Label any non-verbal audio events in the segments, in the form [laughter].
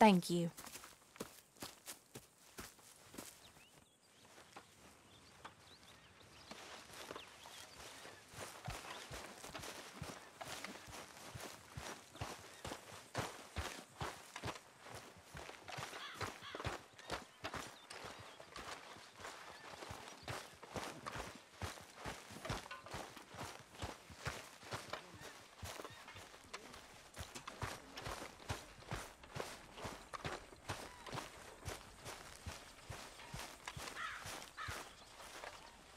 Thank you.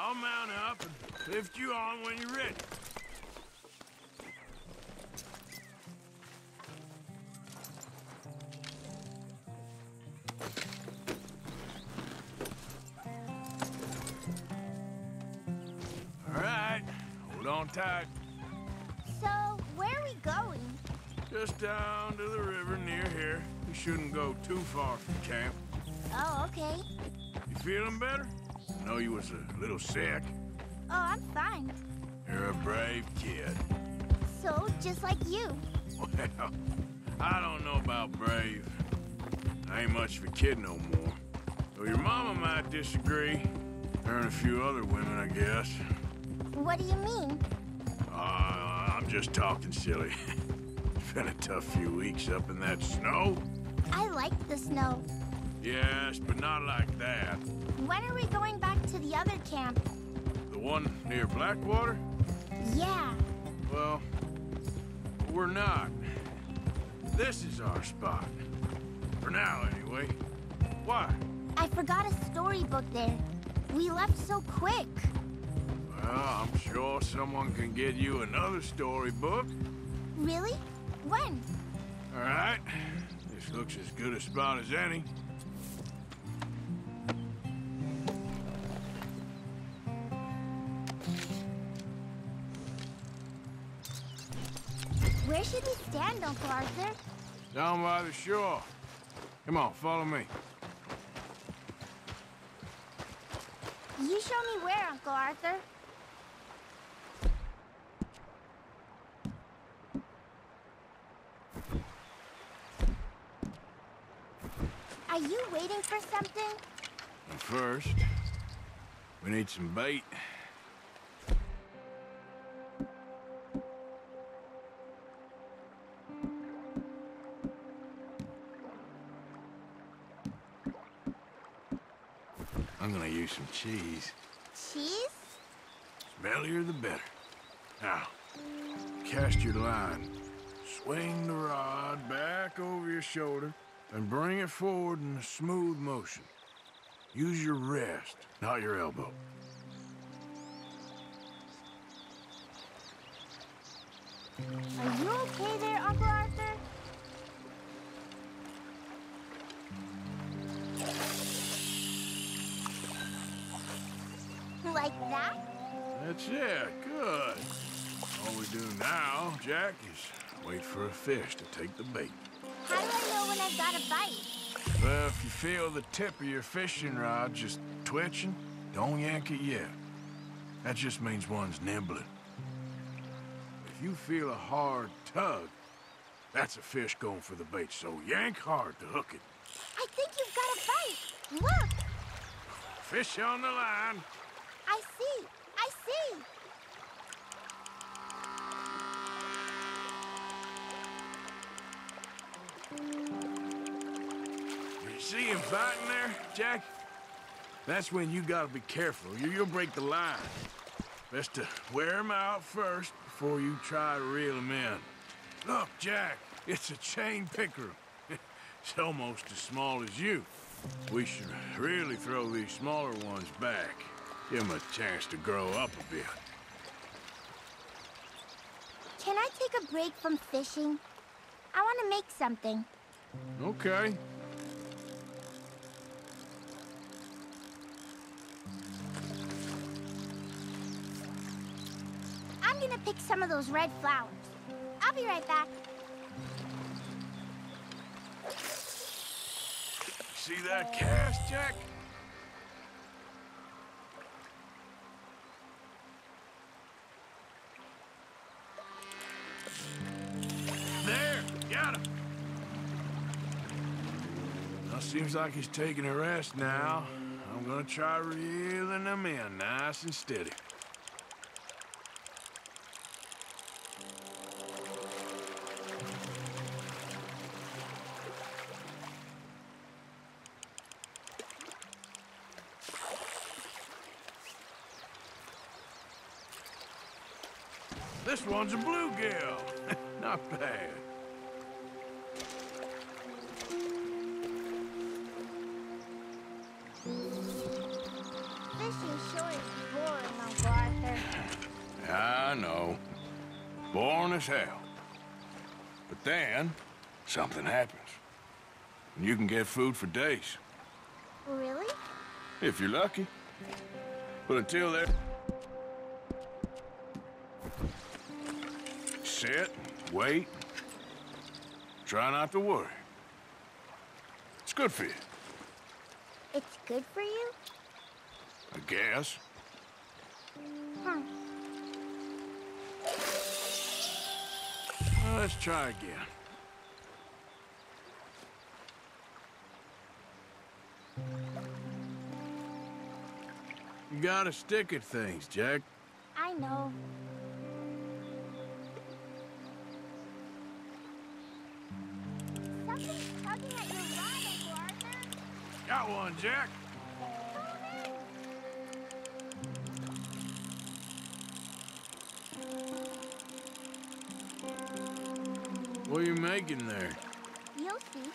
I'll mount up and lift you on when you're ready. All right, hold on tight. So, where are we going? Just down to the river near here. We shouldn't go too far from camp. Oh, okay. You feeling better? I know you was a little sick. Oh, I'm fine. You're a brave kid. So, just like you. Well, [laughs] I don't know about brave. I ain't much of a kid no more. Though your mama might disagree. Her and a few other women, I guess. What do you mean? Uh, I'm just talking silly. [laughs] it's been a tough few weeks up in that snow. I like the snow. Yes, but not like that. When are we going back to the other camp? The one near Blackwater? Yeah. Well, we're not. This is our spot. For now, anyway. Why? I forgot a storybook there. We left so quick. Well, I'm sure someone can get you another storybook. Really? When? All right. This looks as good a spot as any. Stand, Uncle Arthur? Down by the shore. Come on, follow me. You show me where, Uncle Arthur. Are you waiting for something? First, we need some bait. Some cheese. Cheese? Smellier the better. Now, cast your line. Swing the rod back over your shoulder and bring it forward in a smooth motion. Use your wrist, not your elbow. Are you okay there, Uncle Arthur? Like that? That's it. Good. All we do now, Jack, is wait for a fish to take the bait. How do I know when I've got a bite? Well, if you feel the tip of your fishing rod just twitching, don't yank it yet. That just means one's nibbling. If you feel a hard tug, that's a fish going for the bait, so yank hard to hook it. I think you've got a bite. Look! Fish on the line. I see! I see! You see him fighting there, Jack? That's when you gotta be careful. You, you'll break the line. Best to wear him out first before you try to reel him in. Look, Jack, it's a chain pickerel. [laughs] it's almost as small as you. We should really throw these smaller ones back. Give him a chance to grow up a bit. Can I take a break from fishing? I want to make something. Okay. I'm gonna pick some of those red flowers. I'll be right back. See that cast, Jack? Seems like he's taking a rest now. I'm gonna try reeling him in nice and steady. This one's a bluegill. [laughs] Not bad. Boring as hell. But then, something happens. And you can get food for days. Really? If you're lucky. But until then... Sit, wait. Try not to worry. It's good for you, It's good for you? I guess. Huh. Let's try again. You gotta stick at things, Jack. I know. Something's tugging at your rod, Uncle Arthur. Got one, Jack. What are you making there? You'll see.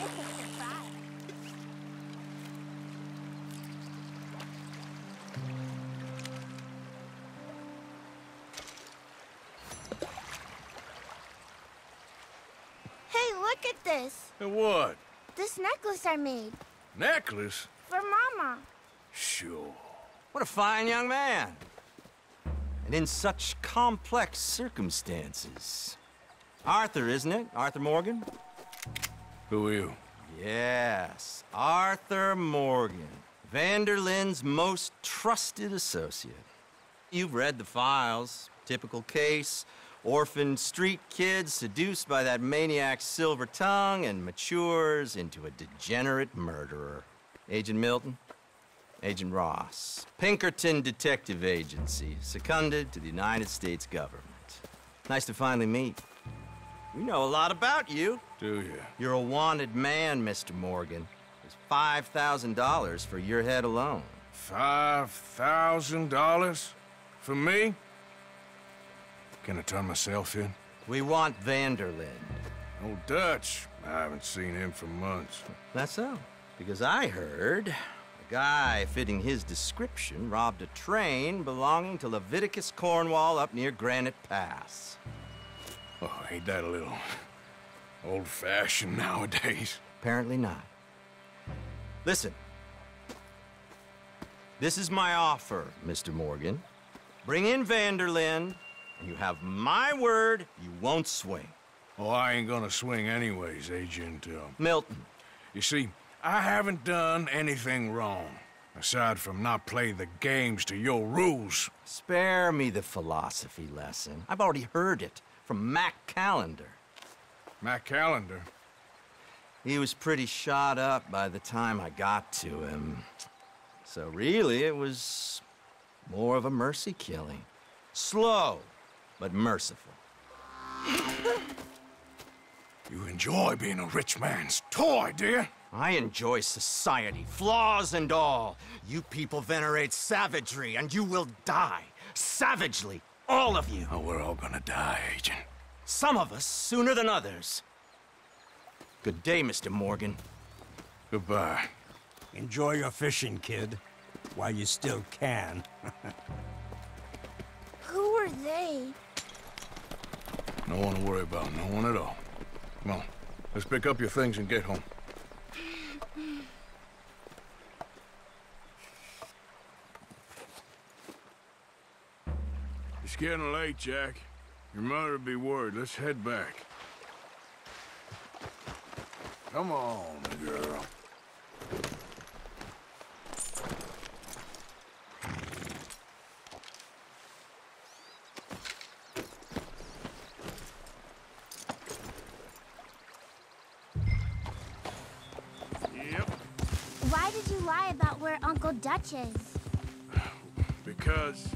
It's a surprise. Hey, look at this. And what? This necklace I made. Necklace? For Mama. Sure. What a fine young man. And in such complex circumstances. Arthur, isn't it? Arthur Morgan? Who are you? Yes, Arthur Morgan. Van der Linde's most trusted associate. You've read the files. Typical case. Orphaned street kid seduced by that maniac's silver tongue and matures into a degenerate murderer. Agent Milton? Agent Ross. Pinkerton Detective Agency, seconded to the United States government. Nice to finally meet. We know a lot about you. Do you? You're a wanted man, Mr. Morgan. There's $5,000 for your head alone. Five thousand dollars? For me? Can I turn myself in? We want Van der Linde. Old Dutch. I haven't seen him for months. That's so. Because I heard a guy fitting his description robbed a train belonging to Leviticus Cornwall up near Granite Pass. Oh, ain't that a little old-fashioned nowadays? Apparently not. Listen. This is my offer, Mr. Morgan. Bring in Van der Linde, and you have my word you won't swing. Oh, I ain't gonna swing anyways, Agent. Uh, Milton, you see, I haven't done anything wrong, aside from not playing the games to your rules. spare me the philosophy lesson. I've already heard it from Mac Callander. Mac Callander. He was pretty shot up by the time I got to him. So really, it was more of a mercy killing. Slow, but merciful. [gasps] You enjoy being a rich man's toy, do you? I enjoy society, flaws and all. You people venerate savagery, and you will die. Savagely. All of you. Oh, we're all gonna die, Agent. Some of us sooner than others. Good day, Mr. Morgan. Goodbye. Enjoy your fishing, kid, while you still can. [laughs] Who are they? No one to worry about, no one at all. Come on, let's pick up your things and get home. It's getting late, Jack. Your mother'll be worried. Let's head back. Come on, girl. Yep, Why did you lie about where Uncle Dutch is? because...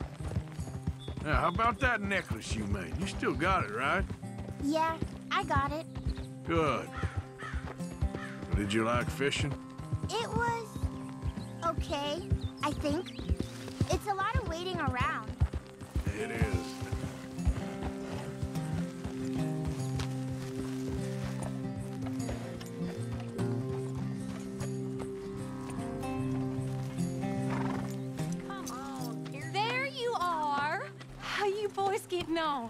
Now, how about that necklace you made? You still got it, right? Yeah, I got it. Good. Did you like fishing? It was okay, I think. It's a lot of waiting around. It is.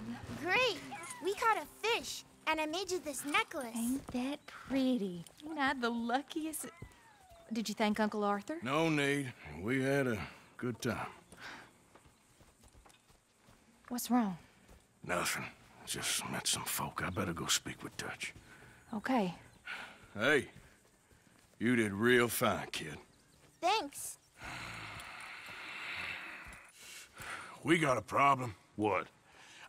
Getting? Great! We caught a fish, and I made you this necklace. Ain't that pretty? Ain't I the luckiest? Did you thank Uncle Arthur? No need. We had a good time. What's wrong? Nothing. Just met some folk. I better go speak with Dutch. Okay. Hey, you did real fine, kid. Thanks. We got a problem. What?